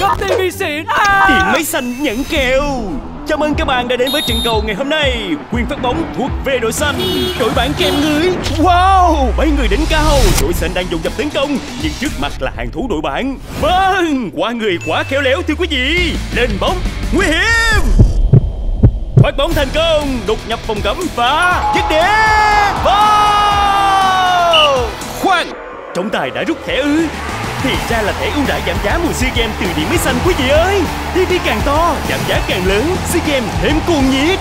Trợ cấp TV xịn à. Điện máy xanh nhận kèo Chào mừng các bạn đã đến với trận cầu ngày hôm nay. Quyền phát bóng thuộc về đội xanh. Đội bạn kèm người Wow! Mấy người đỉnh cao. Đội xanh đang dồn dập tấn công. Nhưng trước mặt là hàng thủ đội bạn Vâng! Qua người quá khéo léo, thưa quý vị. Lên bóng. Nguy hiểm! Phát bóng thành công. Đột nhập phòng cấm và dứt điểm. Wow! Khoan! Trọng tài đã rút thẻ ư? Thì ra là thẻ ưu đãi giảm giá mùa SEA Games từ điểm Máy Xanh quý vị ơi. TV càng to, giảm giá càng lớn SEA Games thêm cuồng nhiệt.